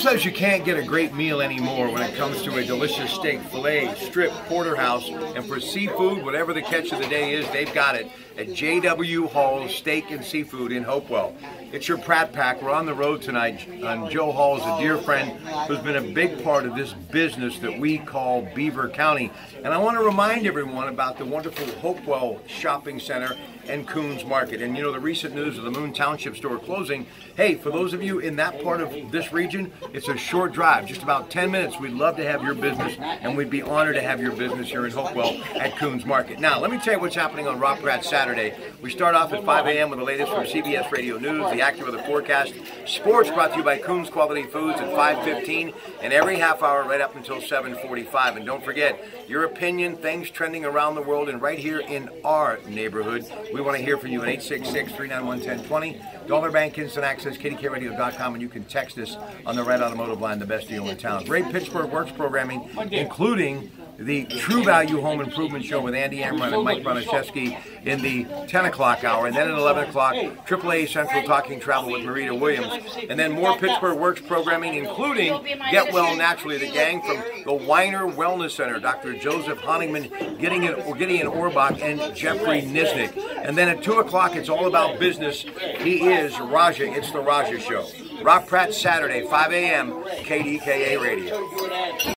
says you can't get a great meal anymore when it comes to a delicious steak, filet, strip, porterhouse, and for seafood, whatever the catch of the day is, they've got it at JW Hall's Steak and Seafood in Hopewell. It's your Pratte Pack. We're on the road tonight, and Joe Hall is a dear friend who's been a big part of this business that we call Beaver County. And I want to remind everyone about the wonderful Hopewell Shopping Center and Kuhn's Market. And you know, the recent news of the Moon Township store closing, hey, for those of you in that part of this region, it's a short drive, just about 10 minutes. We'd love to have your business, and we'd be honored to have your business here in Hopewell at Kuhn's Market. Now, let me tell you what's happening on Rob Pratte Saturday. We start off at 5 a.m. with the latest from CBS Radio News, the active the forecast. Sports brought to you by Kuhn's Quality Foods at 5.15, and every half hour right up until 7.45. And don't forget, your opinion, things trending around the world, and right here in our neighborhood. We want to hear from you at 866-391-1020. Dollar Bank Instant Access, KDKARadio.com, and you can text us on the Red Automotive line, the best deal in town. Great Pittsburgh Works programming, including the True Value Home Improvement Show with Andy Amron and Mike Broniszewski in the 10 o'clock hour. And then at 11 o'clock, AAA Central Talking Travel with Marita Williams. And then more Pittsburgh Works programming, including Get Well Naturally, the gang from the Weiner Wellness Center, Dr. Joseph Honigman, Gideon, Gideon Orbach, and Jeffrey Nisnik. And then at 2 o'clock, it's all about business. He is Raja. It's the Raja Show. Rob Pratte Saturday, 5 a.m., KDKA Radio.